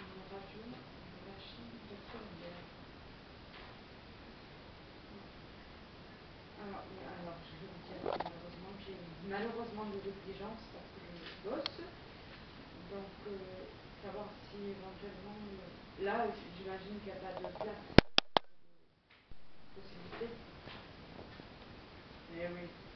une radio, une archive de solidaire. Alors, alors, je vais vous dire que malheureusement, j'ai malheureusement des exigences parce que je bosse. Donc, euh, savoir si éventuellement, là, j'imagine qu'il n'y a pas de place, possibilité. Mais oui.